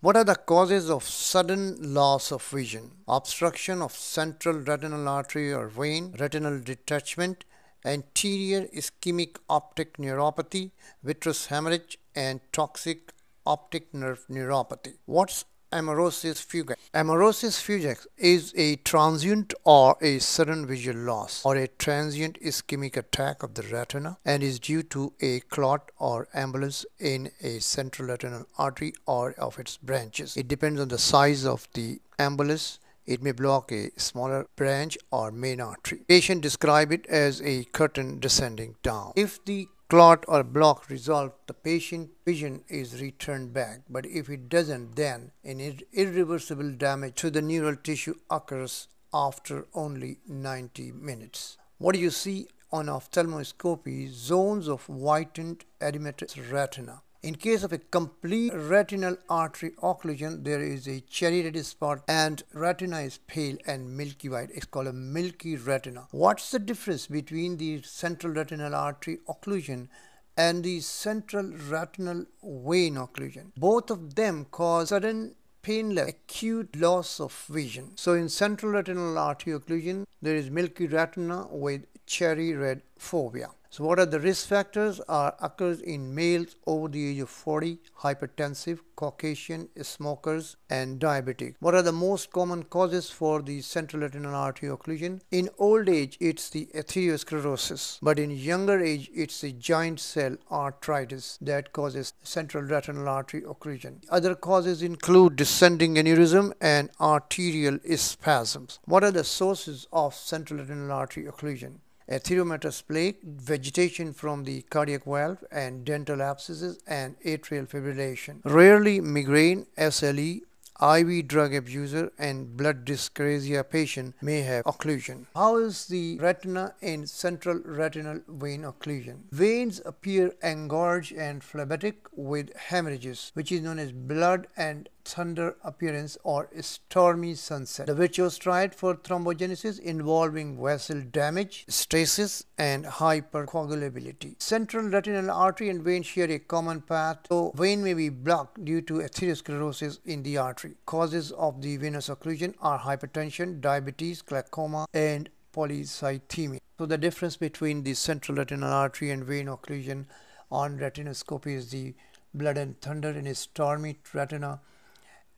What are the causes of sudden loss of vision? Obstruction of central retinal artery or vein, retinal detachment, anterior ischemic optic neuropathy, vitreous hemorrhage, and toxic optic nerve neuropathy. What's Amaurosis fugax. Amaurosis fugax is a transient or a sudden visual loss or a transient ischemic attack of the retina and is due to a clot or embolus in a central retinal artery or of its branches. It depends on the size of the embolus it may block a smaller branch or main artery. Patient describe it as a curtain descending down. If the clot or block resolve, the patient vision is returned back. But if it doesn't, then an irreversible damage to the neural tissue occurs after only 90 minutes. What do you see on ophthalmoscopy? Zones of whitened edematous retina. In case of a complete retinal artery occlusion, there is a cherry red spot and retina is pale and milky white. It's called a milky retina. What's the difference between the central retinal artery occlusion and the central retinal vein occlusion? Both of them cause sudden painless acute loss of vision. So in central retinal artery occlusion, there is milky retina with cherry red fovea. So what are the risk factors are occurs in males over the age of 40, hypertensive, Caucasian, smokers and diabetic. What are the most common causes for the central retinal artery occlusion? In old age it's the atherosclerosis but in younger age it's the giant cell arteritis that causes central retinal artery occlusion. Other causes include descending aneurysm and arterial spasms. What are the sources of central retinal artery occlusion? Atheromatous plaque, vegetation from the cardiac valve and dental abscesses and atrial fibrillation. Rarely migraine, SLE, IV drug abuser and blood dyscrasia patient may have occlusion. How is the retina in central retinal vein occlusion? Veins appear engorged and phlebitic with hemorrhages, which is known as blood and thunder appearance or stormy sunset. The Virchow's triad for thrombogenesis involving vessel damage, stasis and hypercoagulability. Central retinal artery and vein share a common path, so vein may be blocked due to atherosclerosis in the artery. Causes of the venous occlusion are hypertension, diabetes, glaucoma and polycythemia. So the difference between the central retinal artery and vein occlusion on retinoscopy is the blood and thunder in a stormy retina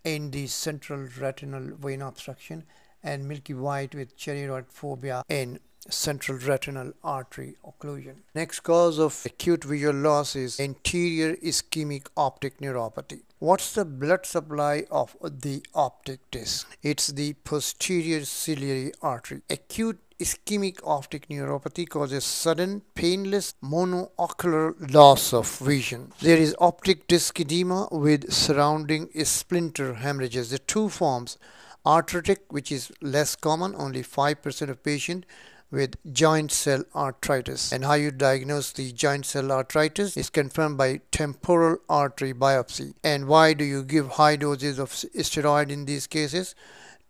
in the central retinal vein obstruction and milky white with cherry red fovea in central retinal artery occlusion. Next cause of acute visual loss is anterior ischemic optic neuropathy. What's the blood supply of the optic disc? It's the posterior ciliary artery. Acute ischemic optic neuropathy causes sudden painless monocular loss of vision. There is optic disc edema with surrounding splinter hemorrhages. The two forms arteritic which is less common only 5% of patients with giant cell arteritis. and how you diagnose the giant cell arteritis is confirmed by temporal artery biopsy and why do you give high doses of steroid in these cases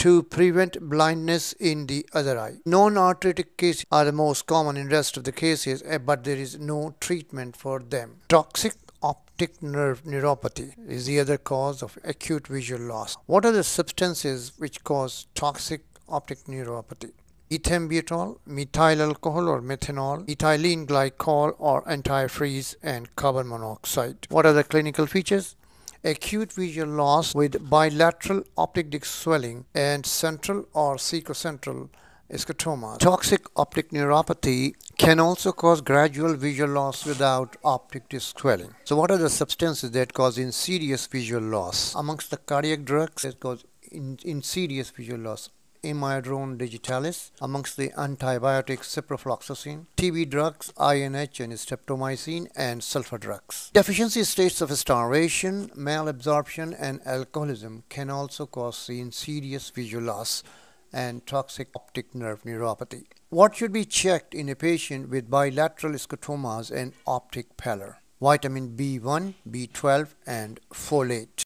to prevent blindness in the other eye. Non-arteritic cases are the most common in rest of the cases, eh, but there is no treatment for them. Toxic optic nerve neuropathy is the other cause of acute visual loss. What are the substances which cause toxic optic neuropathy? Ethambutol, methyl alcohol or methanol, ethylene glycol or antifreeze, and carbon monoxide. What are the clinical features? acute visual loss with bilateral optic disc swelling and central or cecocentral scotoma. Toxic optic neuropathy can also cause gradual visual loss without optic disc swelling. So what are the substances that cause insidious visual loss? Amongst the cardiac drugs that cause in, insidious visual loss, imidazole digitalis, amongst the antibiotics ciprofloxacin, TB drugs, INH and streptomycin, and sulfur drugs. Deficiency states of starvation, malabsorption, and alcoholism can also cause insidious visual loss and toxic optic nerve neuropathy. What should be checked in a patient with bilateral scotomas and optic pallor? Vitamin B1, B12, and folate.